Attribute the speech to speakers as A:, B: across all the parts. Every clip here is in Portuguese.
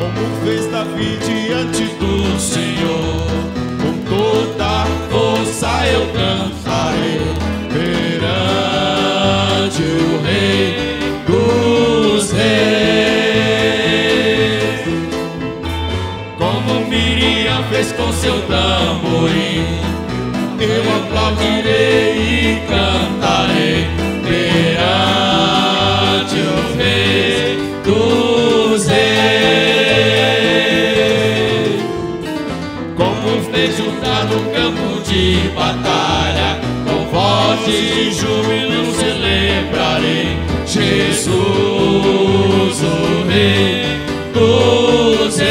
A: como fez Davi diante do Senhor. Com toda força eu cantarei perante o Rei dos Reis. Como Miriam fez com seu tamborim, eu aplaudirei e cantarei. de júbilo celebrarei Jesus, o Rei dos Reis.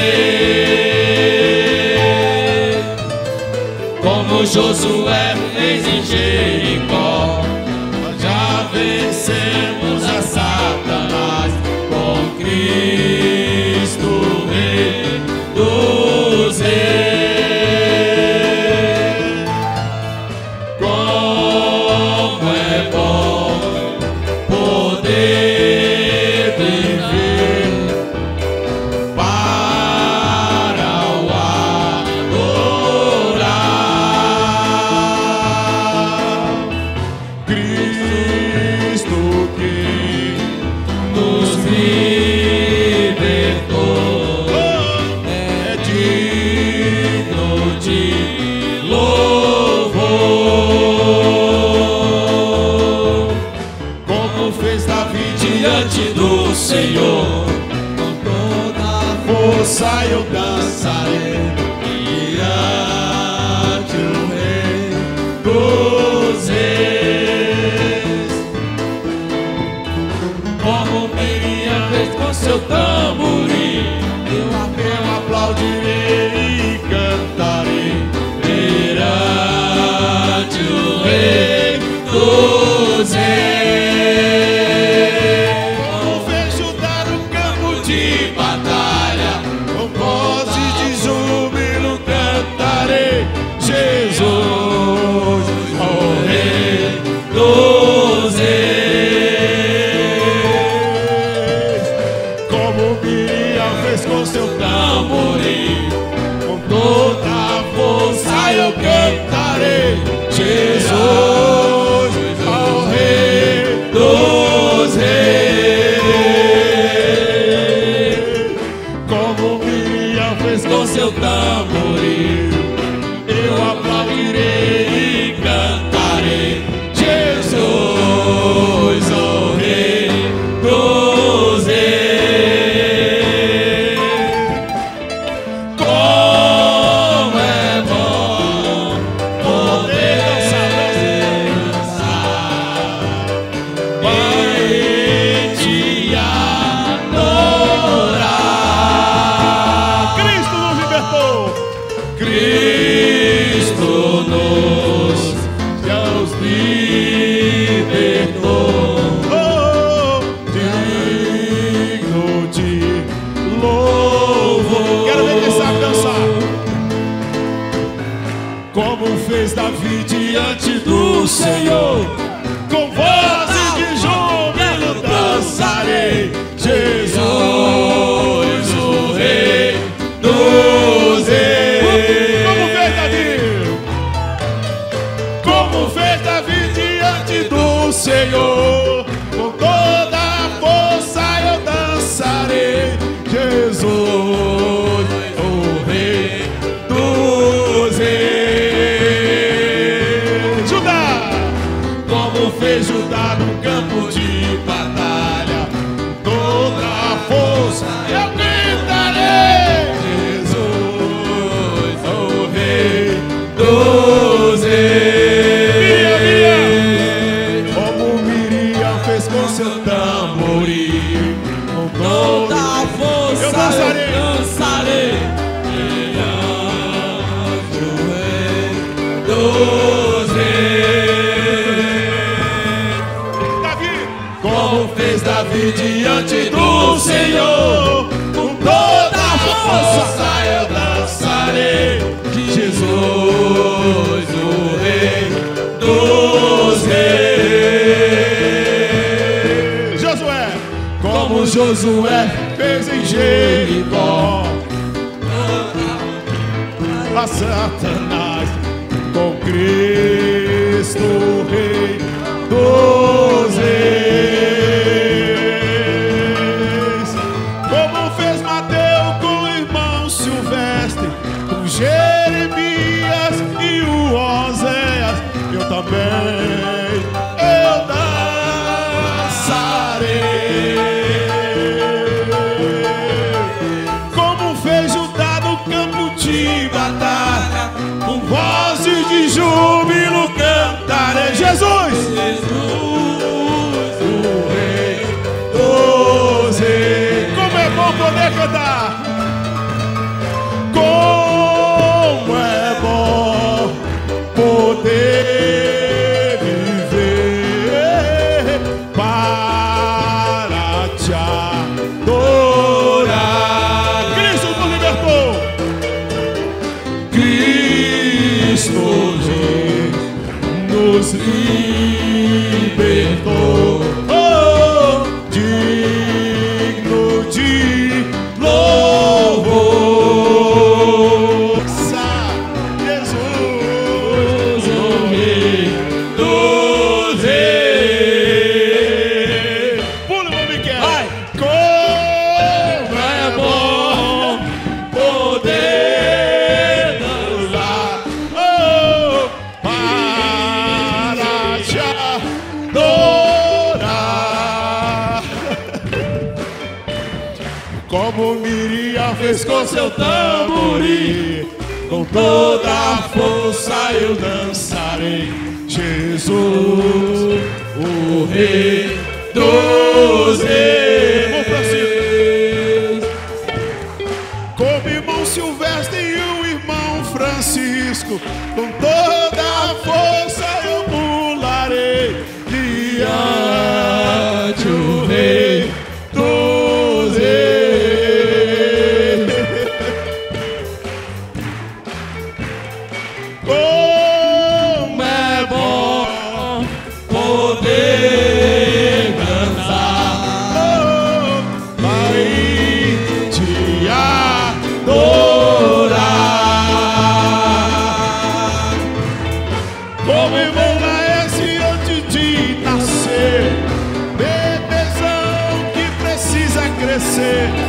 A: Como Josué diante do Senhor. Com toda a força eu dançarei. Davi diante do Senhor, com toda a força eu dançarei. Jesus, o Rei dos Reis. Josué, como
B: Josué fez em Jericó, a Satanás com Cristo. também eu dançarei. Como fez o dado campo de batalha, com vozes de júbilo cantarei. Jesus! Jesus, o Rei dos Como é bom poder cantar! sleep. Como Miriam fez com seu tamborim, com toda a força eu dançarei. Jesus, o Rei dos Reis. Como irmão Silvestre e o irmão Francisco, com toda poder cantar, oh, te adorar. Comemora esse é antes de nascer, bebezão que precisa crescer.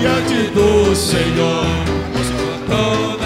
B: diante do Senhor, os.